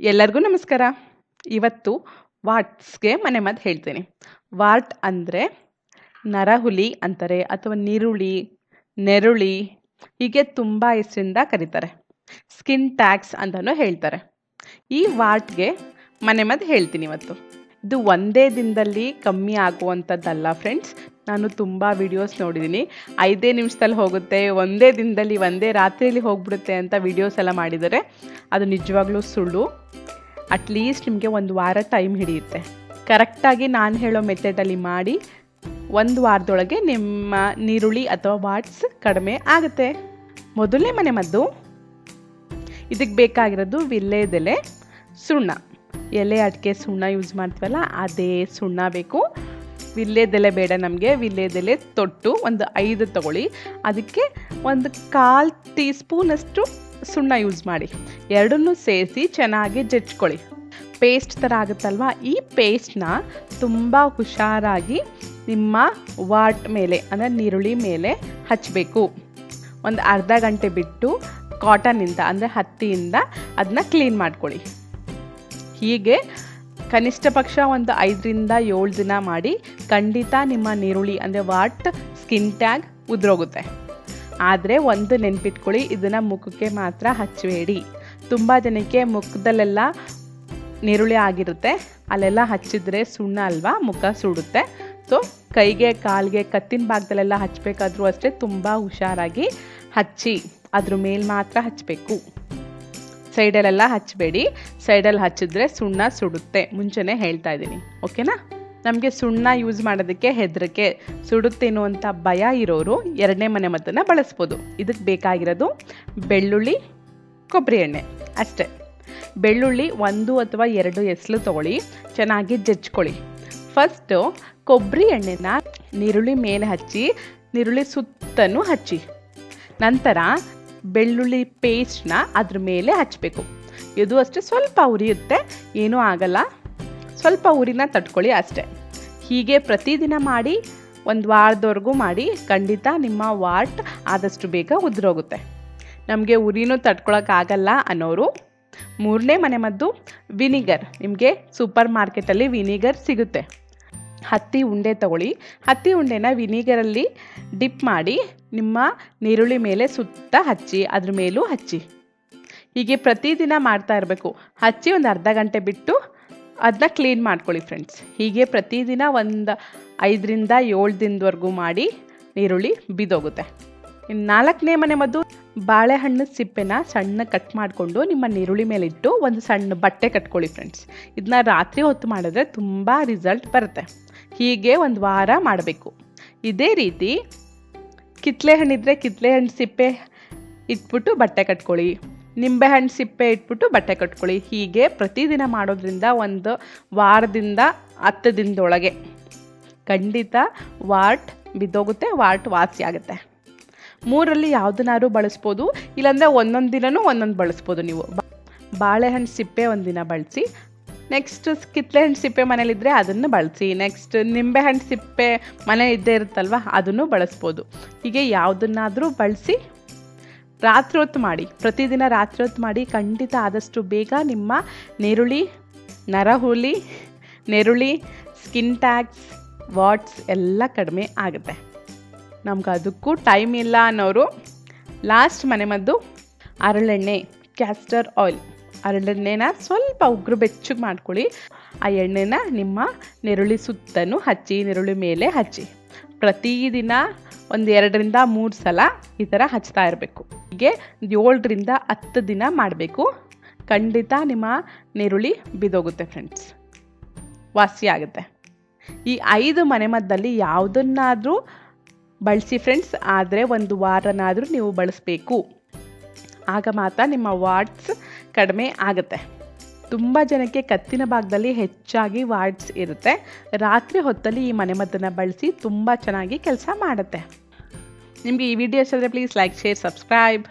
ಎಲ್ಲರಿಗೂ ನಮಸ್ಕಾರ. ಇವತ್ತು ವಾಟ್ಸ್ಗೆ ಮನೆ ಮದ್ದು ಹೇಳ್ತೀನಿ. ವಾಟ್ ಅಂದರೆ ನರಹುಲಿ ಅಂತಾರೆ ಅಥವಾ ನೀರುಳಿ, ನೆರುಳಿ, ಹೀಗೆ ತುಂಬ ಹೆಸರಿಂದ ಕರೀತಾರೆ. ಸ್ಕಿನ್ ಟ್ಯಾಕ್ಸ್ ಅಂತಲೂ ಹೇಳ್ತಾರೆ. ಈ ವಾಟ್ಗೆ ಮನೆ ಮದ್ದು ಹೇಳ್ತೀನಿ ಇವತ್ತು. ಇದು ಒಂದೇ ದಿನದಲ್ಲಿ ಕಮ್ಮಿ ಆಗುವಂಥದ್ದಲ್ಲ ಫ್ರೆಂಡ್ಸ್ ನಾನು ತುಂಬ ವಿಡಿಯೋಸ್ ನೋಡಿದ್ದೀನಿ ಐದೇ ನಿಮಿಷದಲ್ಲಿ ಹೋಗುತ್ತೆ, ಒಂದೇ ದಿನದಲ್ಲಿ, ಒಂದೇ ರಾತ್ರಿಯಲ್ಲಿ ಹೋಗ್ಬಿಡುತ್ತೆ ಅಂತ ವಿಡಿಯೋಸ್ ಎಲ್ಲ ಮಾಡಿದ್ದಾರೆ. ಅದು ನಿಜವಾಗ್ಲೂ ಸುಳ್ಳು. ಅಟ್ಲೀಸ್ಟ್ ನಿಮಗೆ ಒಂದು ವಾರ ಟೈಮ್ ಹಿಡಿಯುತ್ತೆ. ಕರೆಕ್ಟಾಗಿ ನಾನು ಹೇಳೋ ಮೆಥಡಲ್ಲಿ ಮಾಡಿ, ಒಂದು ವಾರದೊಳಗೆ ನಿಮ್ಮ ನೀರುಳ್ಳಿ ಅಥವಾ ವಾಟ್ಸ್ ಕಡಿಮೆ ಆಗುತ್ತೆ. ಮೊದಲನೇ ಮನೆ ಮದ್ದು. ಇದಕ್ಕೆ ಬೇಕಾಗಿರೋದು ವಿಲ್ಲೇದೆಲೆ ಸುಣ್ಣ. ಎಲೆ ಅಡಿಕೆ ಸುಣ್ಣ ಯೂಸ್ ಮಾಡ್ತೀವಲ್ಲ, ಅದೇ ಸುಣ್ಣ ಬೇಕು. ವಿಲ್ಲೇದೆಲೆ ಬೇಡ ನಮಗೆ, ವಿಲ್ಲೇದೆಲೆ ತೊಟ್ಟು ಒಂದು ಐದು ತಗೊಳ್ಳಿ. ಅದಕ್ಕೆ ಒಂದು ಕಾಲು ಟೀ ಸ್ಪೂನಷ್ಟು ಸುಣ್ಣ ಯೂಸ್ ಮಾಡಿ. ಎರಡನ್ನೂ ಸೇರಿಸಿ ಚೆನ್ನಾಗಿ ಜಜ್ಕೊಳ್ಳಿ ಪೇಸ್ಟ್ ಥರ ಆಗುತ್ತಲ್ವ? ಈ ಪೇಸ್ಟ್ನ ತುಂಬ ಹುಷಾರಾಗಿ ನಿಮ್ಮ ವಾಟ್ ಮೇಲೆ, ಅಂದರೆ ನೀರುಳ್ಳಿ ಮೇಲೆ ಹಚ್ಚಬೇಕು ಒಂದು ಅರ್ಧ ಗಂಟೆ ಬಿಟ್ಟು ಕಾಟನ್ನಿಂದ ಅಂದರೆ ಹತ್ತಿಯಿಂದ ಅದನ್ನ ಕ್ಲೀನ್ ಮಾಡ್ಕೊಳ್ಳಿ ಹೀಗೆ ಕನಿಷ್ಠ ಪಕ್ಷ ಒಂದು ಐದರಿಂದ ಏಳು ದಿನ ಮಾಡಿ ಖಂಡಿತ ನಿಮ್ಮ ನೀರುಳ್ಳಿ, ಅಂದರೆ ವಾಟ್ ಸ್ಕಿನ್ ಟ್ಯಾಗ್ ಉದುರೋಗುತ್ತೆ. ಆದರೆ ಒಂದು ನೆನ್ಪಿಟ್ಕೊಳ್ಳಿ, ಇದನ್ನು ಮುಖಕ್ಕೆ ಮಾತ್ರ ಹಚ್ಚಬೇಡಿ. ತುಂಬ ಜನಕ್ಕೆ ಮುಖದಲ್ಲೆಲ್ಲ ನೀರುಳ್ಳಿ ಆಗಿರುತ್ತೆ. ಅಲ್ಲೆಲ್ಲ ಹಚ್ಚಿದ್ರೆ ಸುಣ್ಣ ಅಲ್ವಾ, ಮುಖ ಸುಡುತ್ತೆ. ಸೊ ಕೈಗೆ, ಕಾಲಿಗೆ, ಕತ್ತಿನ ಭಾಗದಲ್ಲೆಲ್ಲ ಹಚ್ಚಬೇಕಾದ್ರೂ ಅಷ್ಟೇ ತುಂಬ ಹುಷಾರಾಗಿ ಹಚ್ಚಿ, ಅದ್ರ ಮೇಲೆ ಮಾತ್ರ ಹಚ್ಚಬೇಕು ಸೈಡಲ್ಲೆಲ್ಲ ಹಚ್ಚಬೇಡಿ. ಸೈಡಲ್ಲಿ ಹಚ್ಚಿದ್ರೆ ಸುಣ್ಣ ಸುಡುತ್ತೆ. ಮುಂಚೆನೇ ಹೇಳ್ತಾ ಇದ್ದೀನಿ. ಓಕೆನಾ? ನಮಗೆ ಸುಣ್ಣ ಯೂಸ್ ಮಾಡೋದಕ್ಕೆ, ಹೆದರಿಕೆ ಸುಡುತ್ತೇನೋ ಅಂತ ಭಯ ಇರೋರು ಎರಡನೇ ಮನೆ ಮದ್ದನ್ನು ಬಳಸ್ಬೋದು. ಇದಕ್ಕೆ ಬೇಕಾಗಿರೋದು ಬೆಳ್ಳುಳ್ಳಿ, ಕೊಬ್ಬರಿ ಎಣ್ಣೆ. ಅಷ್ಟೇ. ಬೆಳ್ಳುಳ್ಳಿ ಒಂದು ಅಥವಾ ಎರಡು ಎಸ್ಲು ತೊಗೊಳ್ಳಿ. ಚೆನ್ನಾಗಿ ಜಜ್ಕೊಳ್ಳಿ. ಫಸ್ಟು ಕೊಬ್ಬರಿ ಎಣ್ಣೆನ ನೀರುಳ್ಳಿ ಮೇಲೆ ಹಚ್ಚಿ, ನೀರುಳ್ಳಿ ಸುತ್ತನೂ ಹಚ್ಚಿ. ನಂತರ ಬೆಳ್ಳುಳ್ಳಿ ಪೇಸ್ಟ್ನ ಅದ್ರ ಮೇಲೆ ಹಚ್ಚಬೇಕು ಇದು ಅಷ್ಟೇ ಸ್ವಲ್ಪ ಉರಿಯುತ್ತೆ. ಏನೂ ಆಗಲ್ಲ. ಸ್ವಲ್ಪ ಉರಿನ ತಟ್ಕೊಳ್ಳಿ ಅಷ್ಟೇ. ಹೀಗೆ ಪ್ರತಿದಿನ ಮಾಡಿ, ಒಂದು ವಾರದವರೆಗೂ ಮಾಡಿ, ಖಂಡಿತ ನಿಮ್ಮ ವಾಟ್ ಆದಷ್ಟು ಬೇಗ ಉದುರೋಗುತ್ತೆ. ನಮಗೆ ಉರಿನೂ ತಡ್ಕೊಳಕ್ಕಾಗಲ್ಲ ಅನ್ನೋರು, ಮೂರನೇ ಮನೆ ಮದ್ದು ವಿನಿಗರ್. ನಿಮಗೆ ಸೂಪರ್ ಮಾರ್ಕೆಟಲ್ಲಿ ವಿನಿಗರ್ ಸಿಗುತ್ತೆ. ಹತ್ತಿ ಉಂಡೆ ತಗೊಳ್ಳಿ. ಹತ್ತಿ ಉಂಡೆನ ವಿನಿಗರಲ್ಲಿ ಡಿಪ್ ಮಾಡಿ ನಿಮ್ಮ ನೀರುಳ್ಳಿ ಮೇಲೆ ಸುತ್ತ ಹಚ್ಚಿ, ಅದ್ರ ಮೇಲೂ ಹಚ್ಚಿ. ಹೀಗೆ ಪ್ರತಿದಿನ ಮಾಡ್ತಾ ಇರಬೇಕು. ಹಚ್ಚಿ ಒಂದು ಅರ್ಧ ಗಂಟೆ ಬಿಟ್ಟು ಅದನ್ನ ಕ್ಲೀನ್ ಮಾಡ್ಕೊಳ್ಳಿ ಫ್ರೆಂಡ್ಸ್ ಹೀಗೆ ಪ್ರತಿದಿನ ಒಂದು ಐದರಿಂದ ಏಳು ದಿನದವರೆಗೂ ಮಾಡಿ ನೀರುಳ್ಳಿ ಬಿದೋಗುತ್ತೆ ಇನ್ನು ನಾಲ್ಕನೇ ಮನೆ ಮದ್ದು, ಬಾಳೆಹಣ್ಣು ಸಿಪ್ಪೆನ ಸಣ್ಣ ಕಟ್ ಮಾಡಿಕೊಂಡು ನಿಮ್ಮ ನೀರುಳ್ಳಿ ಮೇಲಿಟ್ಟು ಒಂದು ಸಣ್ಣ ಬಟ್ಟೆ ಕಟ್ಕೊಳ್ಳಿ ಫ್ರೆಂಡ್ಸ್ ಇದನ್ನ ರಾತ್ರಿ ಹೊತ್ತು ಮಾಡಿದ್ರೆ ತುಂಬ ರಿಸಲ್ಟ್ ಬರುತ್ತೆ. ಹೀಗೆ ಒಂದು ವಾರ ಮಾಡಬೇಕು. ಇದೇ ರೀತಿ ಕಿತ್ಲೆ ಹಣ್ಣಿದ್ರೆ ಕಿತ್ಲೆ ಹಣ್ಣು ಸಿಪ್ಪೆ ಇಟ್ಬಿಟ್ಟು ಬಟ್ಟೆ ಕಟ್ಕೊಳ್ಳಿ. ನಿಂಬೆಹಣ್ಣು ಸಿಪ್ಪೆ ಇಟ್ಬಿಟ್ಟು ಬಟ್ಟೆ ಕಟ್ಕೊಳ್ಳಿ. ಹೀಗೆ ಪ್ರತಿದಿನ ಮಾಡೋದ್ರಿಂದ ಒಂದು ವಾರದಿಂದ ಹತ್ತು ದಿನದೊಳಗೆ. ಖಂಡಿತ ವಾಟ್ ಬಿದ್ದೋಗುತ್ತೆ, ವಾಟ್ ವಾಸಿ ಆಗುತ್ತೆ. ಮೂರಲ್ಲಿ ಯಾವುದನ್ನಾದ್ರೂ ಬಳಸ್ಬೋದು, ಇಲ್ಲಾಂದರೆ ಒಂದೊಂದು ದಿನವೂ ಒಂದೊಂದು ಬಳಸ್ಬೋದು ನೀವು. ಬಾಳೆಹಣ್ಣು ಸಿಪ್ಪೆ ಒಂದಿನ ಬಳಸಿ ನೆಕ್ಸ್ಟ್ ಕಿತ್ಲೆಹಣ್ಣು ಸಿಪ್ಪೆ ಮನೇಲಿದ್ದರೆ ಅದನ್ನು ಬಳಸಿ. ನೆಕ್ಸ್ಟ್ ನಿಂಬೆಹಣ್ಣು ಸಿಪ್ಪೆ ಮನೆ ಇದ್ದೇ ಇರುತ್ತಲ್ವ, ಅದನ್ನು ಬಳಸ್ಬೋದು. ಹೀಗೆ ಯಾವುದನ್ನಾದರೂ ಬಳಸಿ ರಾತ್ರಿ ಹೊತ್ತು ಮಾಡಿ, ಪ್ರತಿದಿನ ರಾತ್ರಿ ಹೊತ್ತು ಮಾಡಿ ಖಂಡಿತ ಆದಷ್ಟು ಬೇಗ ನಿಮ್ಮ ನೆರುಳಿ, ನರಹುಲಿ, ನೆರುಳಿ ಸ್ಕಿನ್ ಟ್ಯಾಕ್ಸ್ ವಾಟ್ಸ್ ಎಲ್ಲ ಕಡಿಮೆ ಆಗುತ್ತೆ. ನಮ್ಗೆ ಅದಕ್ಕೂ ಟೈಮ್ ಇಲ್ಲ ಅನ್ನೋರು ಲಾಸ್ಟ್ ಮನೆಮದ್ದು ಹರಳೆಣ್ಣೆ ಕ್ಯಾಸ್ಟರ್ ಆಯಿಲ್ ಹರಳೆಣ್ಣೆನ ಸ್ವಲ್ಪ ಉಗ್ರ ಬೆಚ್ಚಗೆ ಮಾಡ್ಕೊಳ್ಳಿ. ಆ ಎಣ್ಣೆನ ನಿಮ್ಮ ನೆರುಳಿ ಸುತ್ತನೂ ಹಚ್ಚಿ, ನೆರುಳಿ ಮೇಲೆ ಹಚ್ಚಿ. ಪ್ರತಿದಿನ ಒಂದು ಎರಡರಿಂದ ಮೂರು ಸಲ ಈ ಥರ ಹಚ್ತಾ ಇರಬೇಕು. ಹೀಗೆ ಏಳರಿಂದ ಹತ್ತು ದಿನ ಮಾಡಬೇಕು. ಖಂಡಿತ ನಿಮ್ಮ ನೆರುಳಿ ಬಿದೋಗುತ್ತೆ ಫ್ರೆಂಡ್ಸ್ ವಾಸಿ ಆಗುತ್ತೆ. ಈ ಐದು ಮನೆಮದ್ದಲ್ಲಿ ಯಾವುದನ್ನಾದರೂ ಬಳಸಿ ಫ್ರೆಂಡ್ಸ್ ಆದರೆ ಒಂದು ವಾರನಾದರೂ ನೀವು ಬಳಸಬೇಕು. ಆಗ ಮಾತ್ರ ನಿಮ್ಮ ವಾಟ್ಸ್ ಕಡಿಮೆ ಆಗುತ್ತೆ. ತುಂಬ ಜನಕ್ಕೆ ಕತ್ತಿನ ಭಾಗದಲ್ಲಿ ಹೆಚ್ಚಾಗಿ ವಾರ್ಡ್ಸ್ ಇರುತ್ತೆ. ರಾತ್ರಿ ಹೊತ್ತಲ್ಲಿ ಈ ಮನೆಮದ್ದನ್ನು ಬಳಸಿ ತುಂಬ ಚೆನ್ನಾಗಿ ಕೆಲಸ ಮಾಡುತ್ತೆ. ನಿಮಗೆ ಈ ವಿಡಿಯೋ ಇಷ್ಟ ಆದರೆ ಪ್ಲೀಸ್ ಲೈಕ್ ಶೇರ್ ಸಬ್ಸ್ಕ್ರೈಬ್